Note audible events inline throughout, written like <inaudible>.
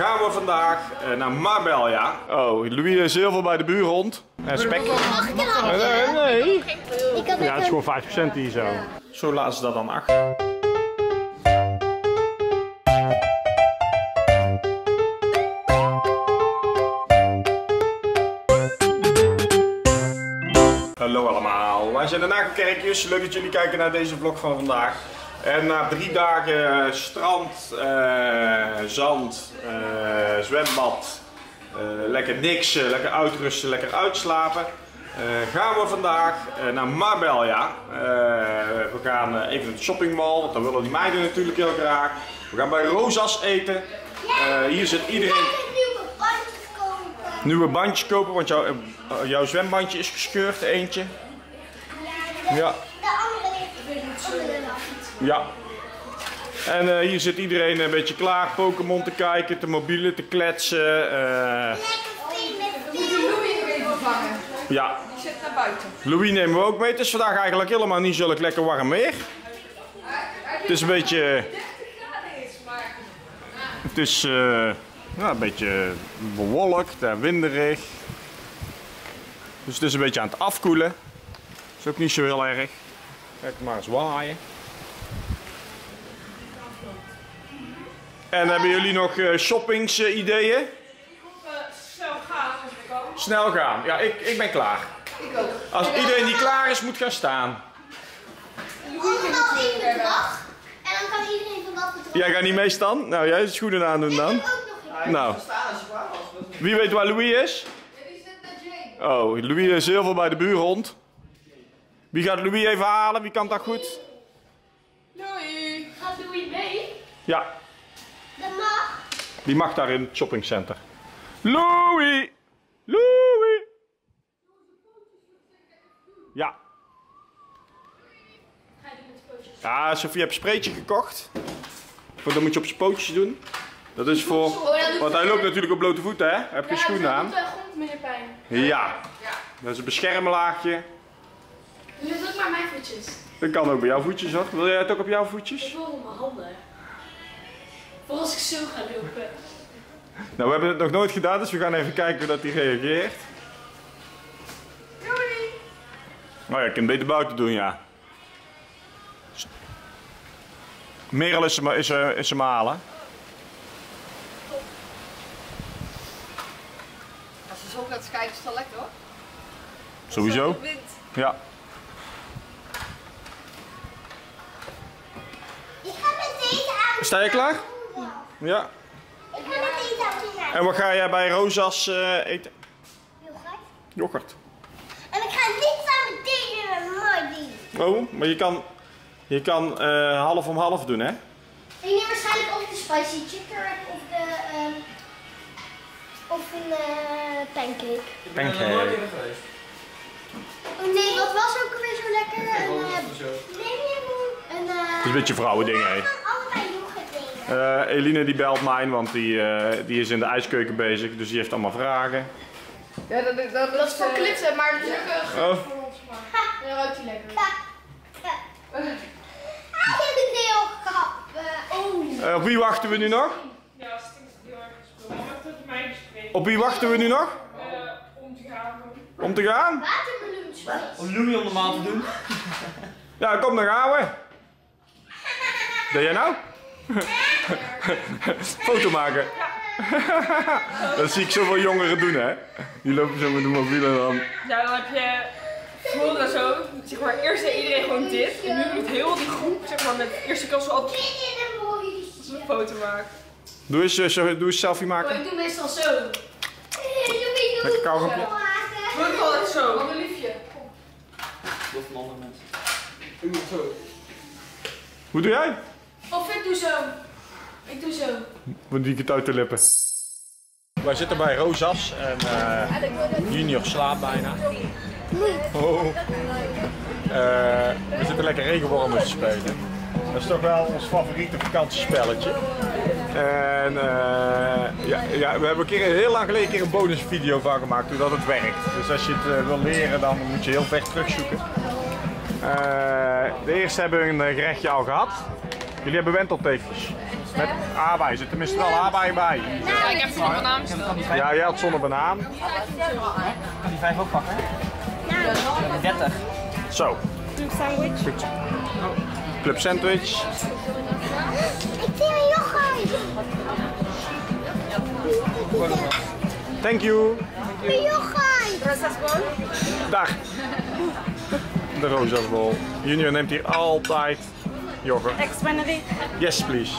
Gaan we vandaag eh, naar Marbella. Oh, Louis is heel veel bij de buurhond. En spek. Mag ik een Nee, nee. Ik had Ja, het is gewoon 5% die zo. Zo laten ze dat dan achter. Hallo allemaal, wij zijn de Nagelkerkjes. Leuk dat jullie kijken naar deze vlog van vandaag. En na drie dagen strand, eh, zand, eh, zwembad, eh, lekker niksen, lekker uitrusten, lekker uitslapen. gaan we vandaag naar Marbella. Eh, we gaan even naar de shoppingmall, want dan willen die meiden natuurlijk heel graag. We gaan bij Rosas eten. Hier zit iedereen nieuwe bandjes kopen. nieuwe bandjes kopen, want jouw, jouw zwembandje is gescheurd, eentje. Ja. De andere ligt. Ja. En eh, hier zit iedereen een beetje klaar Pokémon te kijken, te mobielen, te kletsen. vangen? ja, Die zit naar buiten. Louis nemen we ook mee. Het is vandaag eigenlijk helemaal niet zulk lekker warm weer. Het is een beetje... Het is eh, een beetje bewolkt en winderig. Dus het is een beetje aan het afkoelen. Is ook niet zo heel erg. Kijk maar eens waaien. En hebben jullie nog eh shoppingsideeën? snel gaan. Snel gaan. Ja, ik, ik ben klaar. Ik ook. Als iedereen die klaar is, moet gaan staan. Allemaal in de dag. En dan kan iedereen van dat bedrag. Jij gaat niet mee staan? Nou, jij is schoenen aandoen dan. ook nog een. Nou. Wie weet waar Louis is? Oh, Louis is heel veel bij de buurhond. Wie gaat Louis even halen? Wie kan dat goed? Louis. Gaat Louis mee? Ja. Die mag daar in het shoppingcenter. Louis! Louis! Ja. Ja, Sofie heeft een spreetje gekocht. Voor dat moet je op zijn pootjes doen. Dat is voor... Want hij loopt natuurlijk op blote voeten, hè? Heeft geen schoenen aan. de grond minder pijn. Ja. Dat is een beschermlaagje. Doe het ook maar mijn voetjes. Dat kan ook bij jouw voetjes hoor. Wil jij het ook op jouw voetjes? Ik wil op mijn handen. Voor als ik zo ga lopen. Nou, we hebben het nog nooit gedaan, dus we gaan even kijken hoe dat hij reageert. Louis. Nou ja, ik kan het beter buiten doen, ja. Merel is hem, is, is hem halen. Als ze zo gaat kijken, is het wel lekker hoor. Sowieso. Ja. Ik ga met deze aan. Sta je klaar? Ja. Ik ga met deze aan. En wat ga jij bij Rosas eh, eten? Yoghurt. Yoghurt. En ik ga niet samen met Mardi. Oh, maar je kan, je kan eh, half om half doen, hè? Ik neem waarschijnlijk of de spicy chicken of de ehm of een eh pancake. Pancake. Oh nee, wat was ook alweer zo lekker? Een, eh, nee, nee, nee. Een, eh, Dat is een beetje vrouwendingen, hè? Eh, Eline die belt mij, want die, eh, die is in de ijskeuken bezig, dus die heeft allemaal vragen. Ja, dat, dat, dat, Dat is voor eh, klitten, maar dat is ook een Oh, voor ons. Maar dan ruikt hij lekker. Ja. Ja. Dit is heel grappig. Oh. eh, op wie wachten we nu nog? Ja, stinkt heel erg gesproken. Op wie wachten we nu nog? Eh, om te gaan. Om te gaan? Om Louis om normaal te doen. Ja, kom dan gaan we. Deed jij nou? <laughs> <laughs> Foto maken. <laughs> Dat zie ik zoveel jongeren doen, hè? Die lopen zo met de mobiel en dan... Ja, dan heb je vroeger zo, zeg maar, eerst deed iedereen gewoon dit. En nu doet heel die groep, zeg maar, met de eerste klas is een mooie. een foto maken. Doe eens, eh, zo- doe eens selfie Oh, maken. ik doe meestal zo. Lekker kauwgompje. maken. Doe ik altijd zo. Wat een liefje. Door van andere mensen. Hoe doe jij? Of ik doe zo. Ik doe zo. Moet die het uit de lippen. Wij zitten bij Rosas en eh, Junior slaapt bijna. Oh. Eh, we zitten lekker regenwormen te spelen. Dat is toch wel ons favoriete vakantiespelletje. En eh, ja, ja, we hebben een keer heel lang geleden een keer een bonusvideo van gemaakt hoe dat het werkt. Dus als je het wil leren dan moet je heel ver terugzoeken. Eh, de eerste hebben we een gerechtje al gehad. Jullie hebben wentelteefjes. Met aardbei. Er zit tenminste wel aardbei bij. Ja, ik heb er nog banaan Ja, jij had zonder banaan. kan die vijf ook pakken. 30. Zo. Goed. Club sandwich. Ik zie een yoghurt. Thank you. Een yoghurt. Dag. De roosasbol. Junior neemt hier altijd yoghurt. Ex-Benedict. Yes, please.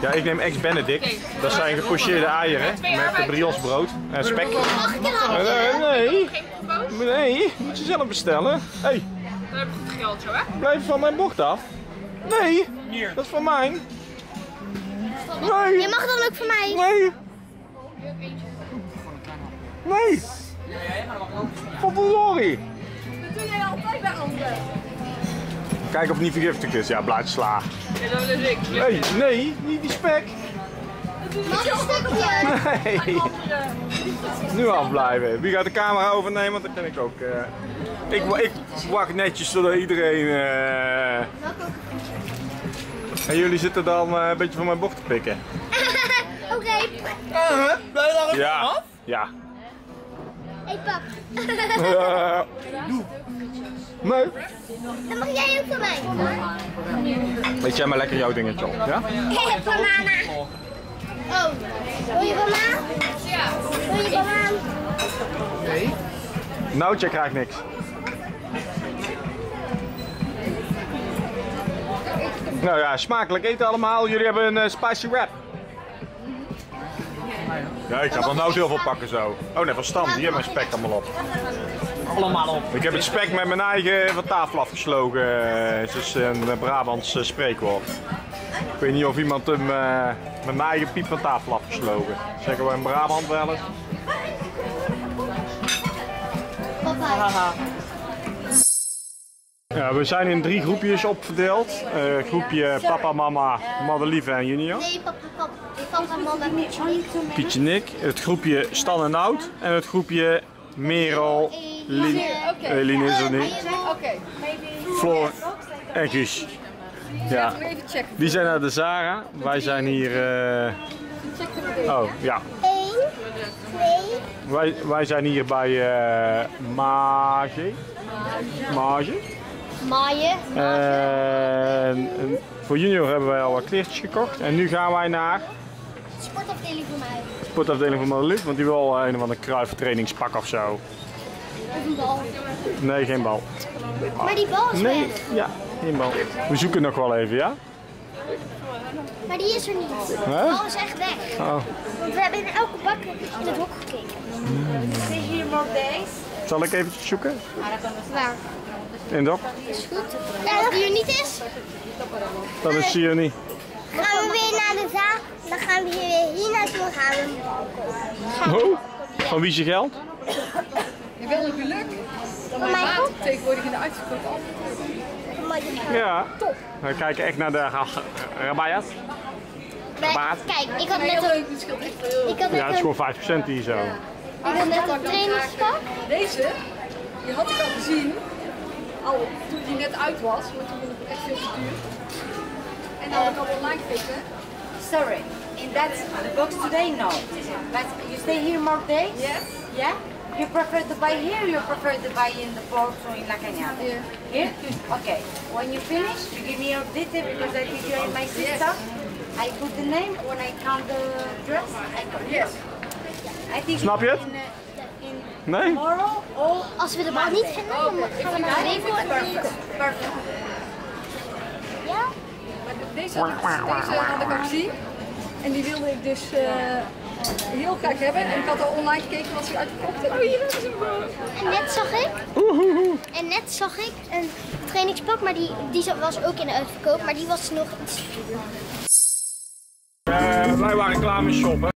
Ja, ik neem ex-Benedict. Dat zijn gepocheerde eieren met de brioche brood en spek. Mag ik? Nee, nee, Geen proefboos? nee, moet je zelf bestellen. Hé, hey, Dan heb ik goed geld zo, hè? blijf van mijn bocht af. Nee, dat is van mij. Nee, Je mag dan ook voor mij. nee. Nee. Potverdorie. Dat doe jij altijd bij anderen. Kijk of het niet vergiftigd is. Ja, blijf sla. Ja, dat is ik. Hé, hey, nee, niet die spek. Mag een stukje? Nee. Nu afblijven. Wie gaat de camera overnemen? Want dat ben ik ook. eh. ik, ik wacht netjes zodat iedereen. eh, En jullie zitten dan eh, een beetje van mijn bocht te pikken. <laughs> Oké. Ja. Ja. Hey pap. <laughs> <laughs> Eh, nee. Dan mag jij ook voor mij. Weet jij maar lekker jouw dingetje op, ja? Van mama. Oh. Wil je banaan? Ja. Wil je banaan? Nou, jij krijgt niks. Nou ja, smakelijk eten allemaal. Jullie hebben een eh, spicy wrap. Ja, ik ga van nou heel veel pakken zo. Oh nee, van Stam, die heeft mijn spek allemaal op. Allemaal op. Ik heb het spek met mijn eigen van tafel afgeslogen. eh, Het is een eh, Brabants eh, spreekwoord. Ik weet niet of iemand hem eh, met mijn eigen piep van tafel afgeslogen. Zeggen we in Brabant wel eens. Papa. Ja, we zijn in drie groepjes opverdeeld. Eh, groepje papa, mama, Madelieve en junior. Nee, papa, papa. Papa, mama. Pietje en ik. Het groepje Stan en Oud. En het groepje Merel, Lien, Eline is er niet, Oké. Floor en Guus. Ja, Even checken. die zijn naar de Zara. Wij zijn hier... eh, Oh, ja. 1, 2, Wij, wij zijn hier bij eh Mage. Mage. maaien. En, en voor junior hebben wij al wat kleertjes gekocht. En nu gaan wij naar Sportafdeling voor mij. de sportafdeling van Madelief. Want die wil een of andere kruif trainingspak of zo. Of een bal. Nee, geen bal. Maar die bal is Nee, weg. ja, geen bal. We zoeken nog wel even, ja? Maar die is er niet. De Hè? bal is echt weg. Oh. Want we hebben in elke bak in het hok gekeken. Stay here more days. Zal ik eventjes zoeken? Waar? In de hok? Is goed. Ja, dat die er niet is. Dat is hier niet. Gaan we weer naar de zaak. Dan gaan we hier, hier naartoe gaan we. Oh, van wie is je geld? <coughs> Je wel een geluk. Dat mijn ook. tegenwoordig in de uitverkoop die- Ja. We kijken echt naar de rabayas. Kijk, ik had net een, ik had Ja, net het is een, gewoon 5% hier zo. ik had net een trainingspak. Deze, die had ik al gezien. Al toen die net uit was, maar toen vond ik het echt veel te duur. En dan had ik al online gekeken. Sorry. In that box today, no. But you stay here more days? Yes. Yeah? You prefer to buy here or you prefer to buy in the port or in La Cañada? Here. Here? Okay. When you finish, you give me your detail because I think you're in my system. I put the name. When I count the dress, I come. Yes. I think Snap je het? in, uh, in Nee? tomorrow or Als we de bal niet vinden, dan gaan we naar winkel en perfect. Perfect. Ja? Maar de- deze, had ik, deze had ik al gezien. En die wilde ik dus eh, heel graag hebben. En ik had al online gekeken wat ze uitverkocht hebben. Oh, hier hebben ze hem gewoon. En net zag ik, en net zag ik een trainingspak, maar die, die was ook in de uitverkoop, maar die was nog iets Eh, wij waren klaar met shoppen.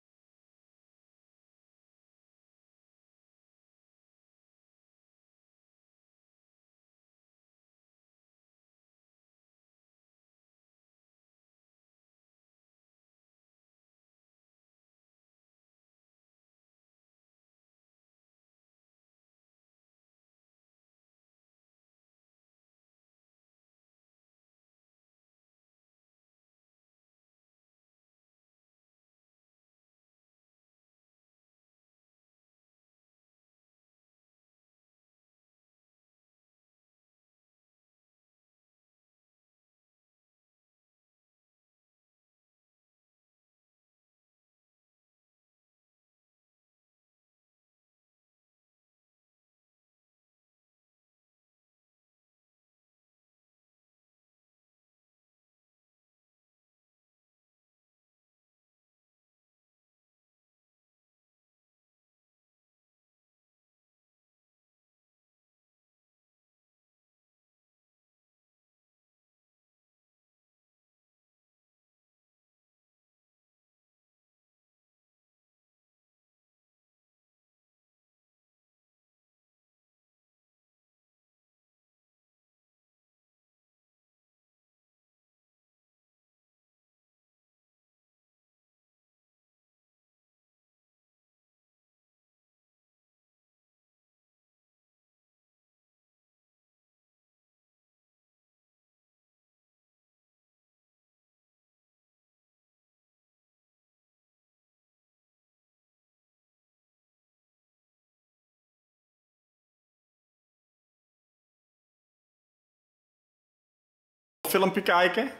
Filmpje kijken?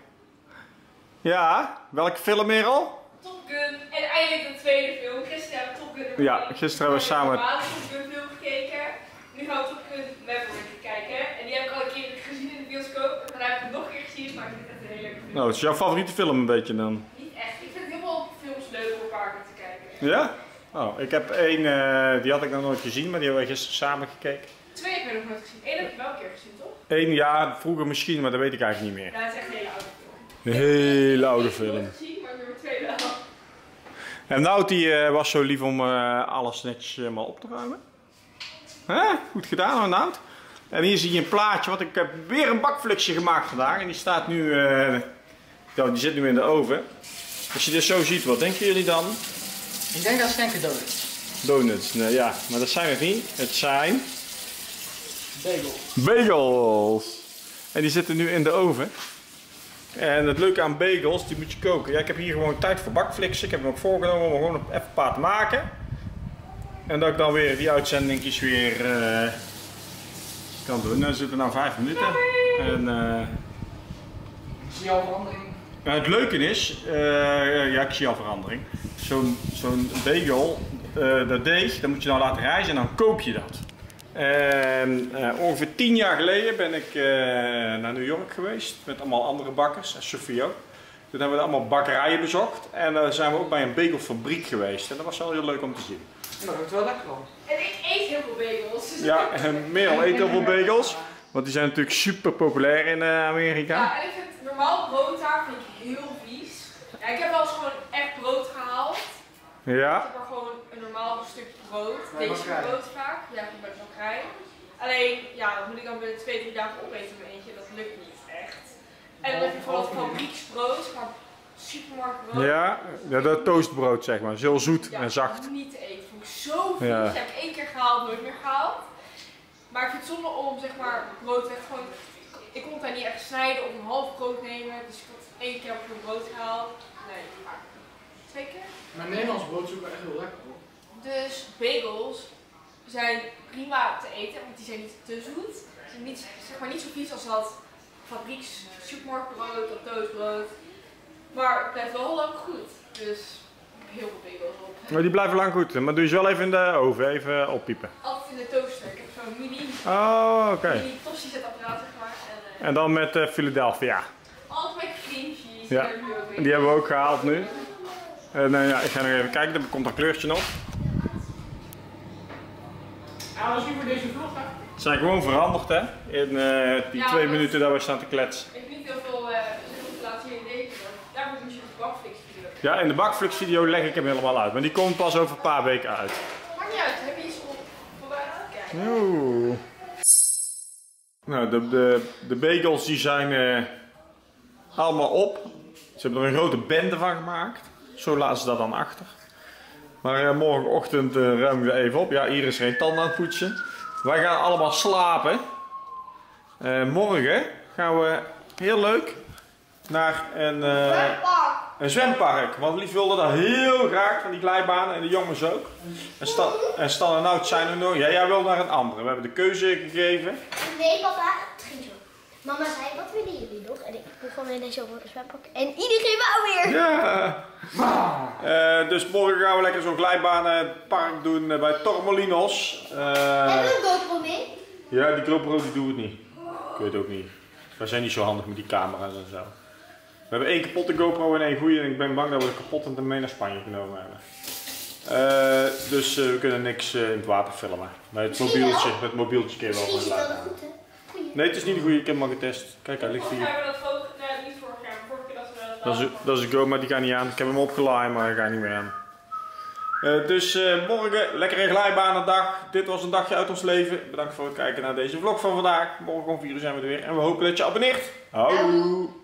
Ja, welke film Merel? Top Gun en eindelijk een tweede film. Gisteren hebben we Top Gun Ja, gisteren hebben we samen- een normale Top Gun film gekeken. Nu gaan we Top Gun Maverick kijken. En die heb ik al een keer gezien in de bioscoop. En daarna heb ik het nog een keer gezien, maar ik vind het een hele leuke film. Nou, het is jouw favoriete film een beetje dan? Niet echt. Ik vind heel veel films leuk om keer te kijken. Ja? Oh, ik heb één, eh, die had ik nog nooit gezien, maar die hebben we gisteren samen gekeken. Twee heb ik nog nooit gezien. Eén heb ik wel een keer gezien, toch? Eén, ja, vroeger misschien, maar dat weet ik eigenlijk niet meer. Ja, dat is echt een hele oude film. Een hele oude film. nooit gezien, maar nummer twee wel. En Nout die eh, was zo lief om eh, alles netjes helemaal op te ruimen. Hè? Goed gedaan hoor Nout. En hier zie je een plaatje, want ik heb weer een bakflexje gemaakt vandaag. En die staat nu, eh, die zit nu in de oven. Als je dit zo ziet, wat denken jullie dan? Ik denk dat dood is. Donuts, nee, ja, maar dat zijn het niet. Het zijn Bagel. bagels. En die zitten nu in de oven. En het leuke aan bagels, die moet je koken. Ja, ik heb hier gewoon tijd voor bakflixen. Ik heb me ook voorgenomen om gewoon even een paar te maken. En dat ik dan weer die uitzendingjes weer eh, kan doen. Nou zitten we nou vijf minuten. En eh, Zie je al verandering? nou, het leuke is, eh, ja ik zie al verandering. Zo'n zo'n bagel, dat deeg, dat moet je dan laten rijzen en dan kook je dat. En eh, ongeveer tien jaar geleden ben ik eh, naar New York geweest met allemaal andere bakkers en Sofie ook. Toen hebben we allemaal bakkerijen bezocht en daar zijn we ook bij een bagelfabriek geweest. En dat was wel heel leuk om te zien. Dat ruikt wel lekker. En ik eet heel veel bagels. dus- Ja, en Merel eet heel veel bagels, want die zijn natuurlijk super populair in eh, Amerika. Ja, en ik vind normaal brood daar vind ik heel vies. Ja, ik heb wel eens gewoon echt brood gehaald. Ja, Ik heb maar gewoon een normaal stuk brood. Deze brood vaak. Ja, bij de bakkerij. Alleen, ja, dat moet ik dan binnen twee, drie dagen opeten in mijn eentje. Dat lukt niet echt. En dan heb je half fabrieksbrood, maar supermarktbrood. ja, ja dat toastbrood zeg maar, heel zoet Ja, en zacht. niet te eten. Vond ik zo vies. Ja. Dat heb ik één keer gehaald, nooit meer gehaald. Maar ik vind het zonde om zeg maar brood echt gewoon. Ik kon het daar niet echt snijden of een half brood nemen. Dus ik had één keer op een brood gehaald. Nee, maar twee keer. Maar Nederlands brood is ook echt heel lekker hoor. Dus bagels zijn prima te eten, want die zijn niet te zoet. Ze zijn niet, zeg maar niet zo vies als dat fabrieks supermarktbrood of toastbrood. Maar het blijft wel lang goed. Dus heel veel bagels op. Maar die blijven lang goed, maar doe je ze wel even in de oven, even oppiepen. Altijd in de toaster. Ik heb zo'n mini, Oh, oké. mini tostiezetapparaat zeg maar. En, eh, En dan met eh, Philadelphia. altijd met cream cheese. Ja. Die hebben we ook gehaald nu. En eh, ja, ik ga nog even kijken, er komt een kleurtje dat is nu voor deze vlog hè. Ze zijn gewoon veranderd hè, in eh, die Ja, twee minuten dat we staan te kletsen. Ik heb niet heel veel uh, te laten zien in deze. Daar moet je de bakflix video. Ja, in de bakflix video leg ik hem helemaal uit, maar die komt pas over een paar weken uit. Maakt niet uit, heb je iets om voorbij aan te kijken? Oeh. Nou, de, de, de bagels die zijn eh, allemaal op. Ze hebben er een grote bende van gemaakt. Zo laten ze dat dan achter. Maar eh, morgenochtend eh, ruimen we even op. Ja, hier is geen tanden aan het poetsen. Wij gaan allemaal slapen. Eh, morgen gaan we heel leuk naar een, een zwempark. Want Lief wilde dat heel graag van die glijbanen en de jongens ook. En Stan, en Stan en Nout zijn er nog. Ja, jij wil naar een andere. We hebben de keuze gegeven. Nee, papa, het ging zo. Mama zei, wat willen jullie nog? En ik begon ineens over een zwempak. En iedereen wou weer. Ja. Eh, dus morgen gaan we lekker zo'n glijbanenpark doen eh, bij Tormolinos. Eh, Hebben we een GoPro mee? ja, die GoPro die doet het niet. Ik weet het ook niet. Wij zijn niet zo handig met die camera's en zo. We hebben één kapotte GoPro en één goede. En ik ben bang dat we de kapotte mee naar Spanje genomen hebben. Eh, dus eh, we kunnen niks eh, in het water filmen. Met het mobieltje, het mobieltje je wel Misschien is goed, hè? Nee, het is niet de goede. Ik heb hem al getest. Kijk, hij ligt hier. jaar hebben we dat nee, niet vorig jaar, maar vorige keer dat we dat Dat is, dat is een go, maar die gaat niet aan. Ik heb hem opgeladen, maar hij gaat niet meer aan. Eh, dus eh, morgen, lekkere glijbanendag. Dit was een dagje uit ons leven. Bedankt voor het kijken naar deze vlog van vandaag. Morgen om 4 uur zijn we er weer. En we hopen dat je abonneert. Houdoe!